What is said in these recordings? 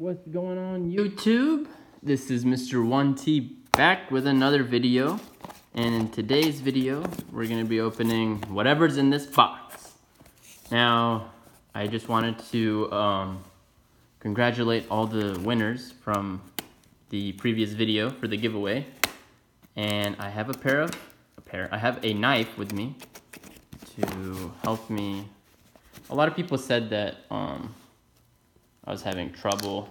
What's going on YouTube? This is Mr. 1T back with another video. And in today's video, we're gonna be opening whatever's in this box. Now, I just wanted to um, congratulate all the winners from the previous video for the giveaway. And I have a pair of, a pair, I have a knife with me to help me. A lot of people said that um, I was having trouble.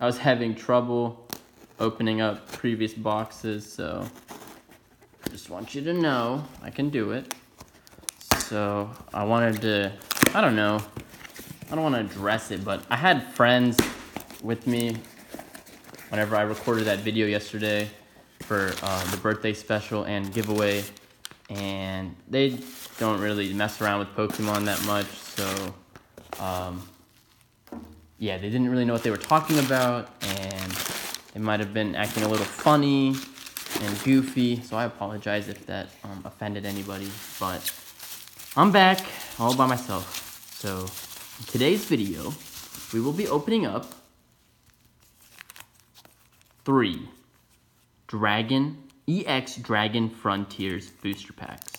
I was having trouble opening up previous boxes, so I just want you to know I can do it. So I wanted to, I don't know, I don't want to address it, but I had friends with me whenever I recorded that video yesterday for uh, the birthday special and giveaway, and they don't really mess around with Pokemon that much, so um, yeah, they didn't really know what they were talking about, and they might have been acting a little funny and goofy, so I apologize if that um, offended anybody, but I'm back all by myself. So, in today's video, we will be opening up three Dragon EX Dragon Frontiers booster packs.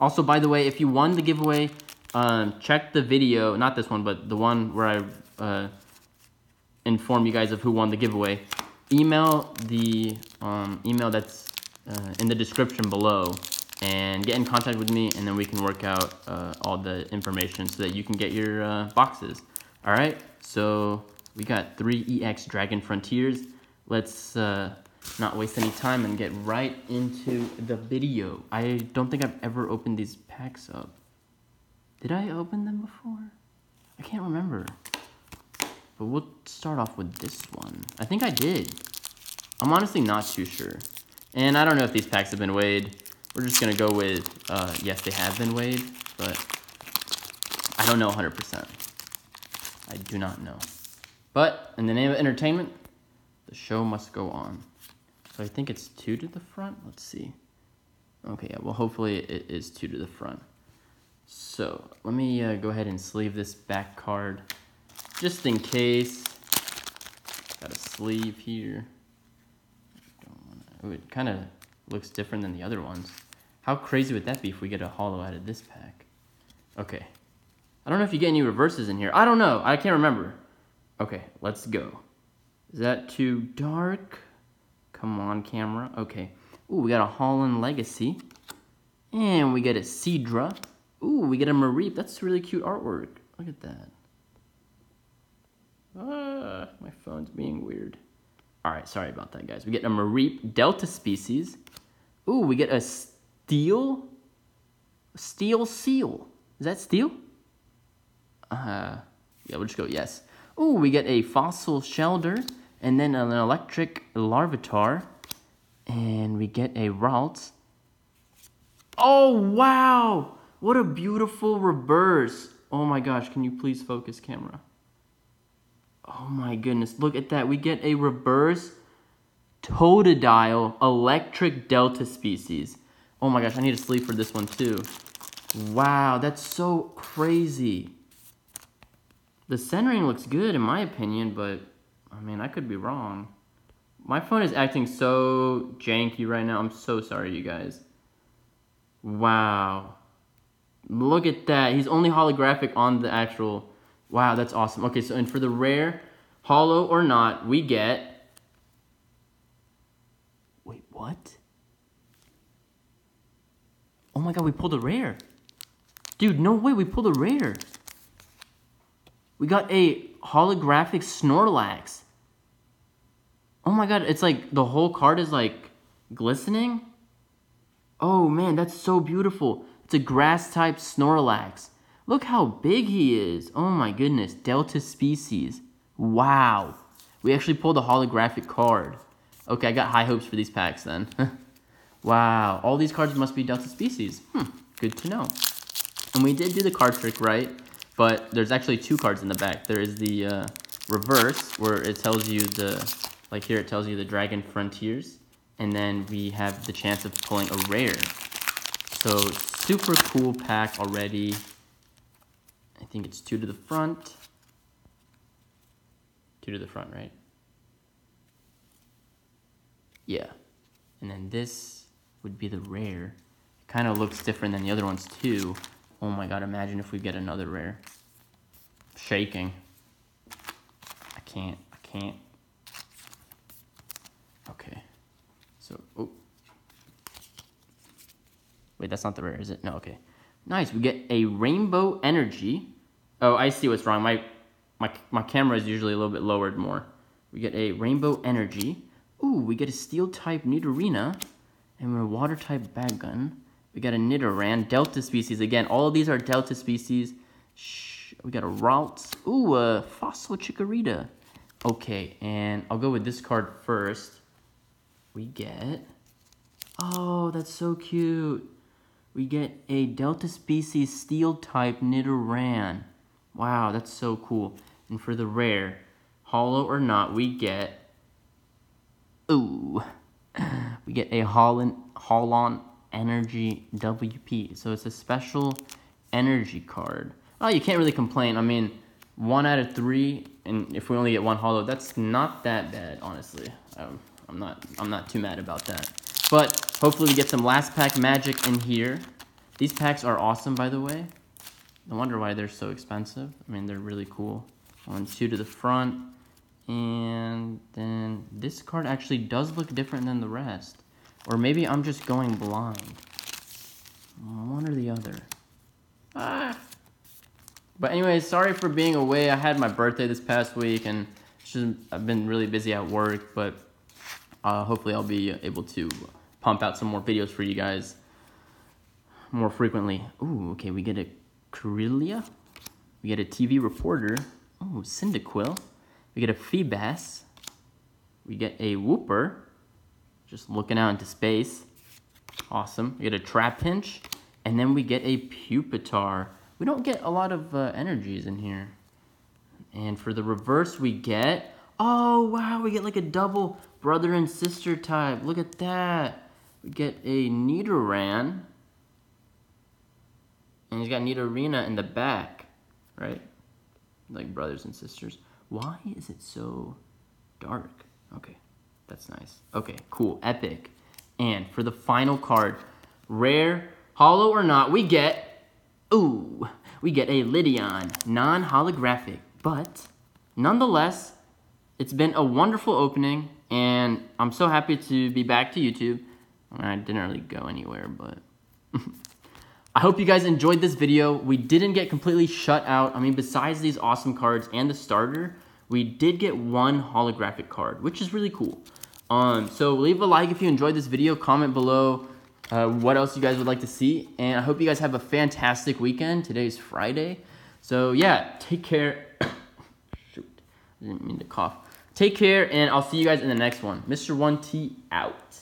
Also, by the way, if you won the giveaway, um, check the video, not this one, but the one where I uh, inform you guys of who won the giveaway. Email the um, email that's uh, in the description below and get in contact with me and then we can work out uh, all the information so that you can get your uh, boxes. All right, so we got three EX Dragon Frontiers. Let's uh, not waste any time and get right into the video. I don't think I've ever opened these packs up. Did I open them before? I can't remember. But we'll start off with this one. I think I did. I'm honestly not too sure. And I don't know if these packs have been weighed. We're just going to go with, uh, yes, they have been weighed, but I don't know 100%. I do not know. But in the name of entertainment, the show must go on. So I think it's two to the front. Let's see. Okay, yeah, well, hopefully it is two to the front. So let me uh, go ahead and sleeve this back card just in case. Got a sleeve here. Ooh, it kind of looks different than the other ones. How crazy would that be if we get a holo out of this pack? Okay. I don't know if you get any reverses in here. I don't know. I can't remember. Okay, let's go. Is that too dark? Come on, camera. Okay. Ooh, we got a Holon Legacy. And we get a Seadra. Ooh, we get a Mareep. That's really cute artwork. Look at that. Ah, my phone's being weird. All right, sorry about that, guys. We get a Mareep Delta species. Ooh, we get a Steel, Steel Seel. Is that Steel? Uh, yeah, we'll just go yes. Ooh, we get a Fossil Shellder, and then an Electric Larvitar, and we get a Ralts. Oh, wow! What a beautiful reverse. Oh my gosh, can you please focus camera? Oh my goodness, look at that. We get a reverse Totodile electric delta species. Oh my gosh, I need a sleeve for this one too. Wow, that's so crazy. The centering looks good in my opinion, but I mean, I could be wrong. My phone is acting so janky right now. I'm so sorry, you guys. Wow. Look at that. He's only holographic on the actual... Wow, that's awesome. Okay, so and for the rare, hollow or not, we get... Wait, what? Oh my god, we pulled a rare. Dude, no way, we pulled a rare. We got a holographic Snorlax. Oh my god, it's like the whole card is like glistening. Oh man, that's so beautiful. It's a grass type Snorlax. Look how big he is. Oh my goodness. Delta species. Wow. We actually pulled a holographic card. Okay, I got high hopes for these packs then. wow. All these cards must be Delta species. Hmm. Good to know. And we did do the card trick right, but there's actually two cards in the back. There is the uh, reverse, where it tells you the, like here it tells you the Dragon Frontiers, and then we have the chance of pulling a rare. So super cool pack already. I think it's two to the front. two to the front, right? Yeah. And then this would be the rare. It kind of looks different than the other ones too. Oh my god, imagine if we get another rare. Shaking. I can't, I can't. Okay. So, oh. Wait, that's not the rare, is it? No, okay. Nice, we get a rainbow energy. Oh, I see what's wrong. My, my, my camera is usually a little bit lowered more. We get a rainbow energy. Ooh, we get a steel type Nidorina. And a water type Bagon. We got a Nidoran, Delta species. Again, all of these are Delta species. Shh, we got a Ralts. Ooh, a Fossil Chikorita. Okay, and I'll go with this card first. We get... Oh, that's so cute. We get a Delta species Steel type Nidoran. Wow, that's so cool. And for the rare, hollow or not, we get... Ooh. We get a Holland, Holon Energy WP. So it's a special energy card. Oh, you can't really complain. I mean, one out of three, and if we only get one hollow, that's not that bad, honestly. Um, I'm not, I'm not too mad about that. But hopefully we get some last pack magic in here. These packs are awesome, by the way. No wonder why they're so expensive. I mean, they're really cool. One, two to the front. And then this card actually does look different than the rest. Or maybe I'm just going blind. One or the other. Ah. But anyways, sorry for being away. I had my birthday this past week and just, I've been really busy at work, but uh, hopefully I'll be able to pump out some more videos for you guys more frequently. Ooh, okay, we get a Kirlia. We get a TV reporter. Oh, Cyndaquil. We get a Feebas. We get a Wooper. Just looking out into space. Awesome. We get a Trapinch. And then we get a Pupitar. We don't get a lot of uh, energies in here. And for the reverse, we get... Oh, wow, we get like a double brother and sister type. Look at that. We get a Nidoran. And he's got Nidorina in the back, right? Like brothers and sisters. Why is it so dark? Okay, that's nice. Okay, cool, epic. And for the final card, rare, hollow or not, we get, ooh, we get a Ledian, non-holographic, but nonetheless, it's been a wonderful opening, and I'm so happy to be back to YouTube. I, mean, I didn't really go anywhere, but I hope you guys enjoyed this video. We didn't get completely shut out. I mean, besides these awesome cards and the starter, we did get one holographic card, which is really cool. Um, so leave a like if you enjoyed this video. Comment below uh, what else you guys would like to see. And I hope you guys have a fantastic weekend. Today's Friday. So yeah, take care. Shoot, I didn't mean to cough. Take care, and I'll see you guys in the next one. Mr. 1T out.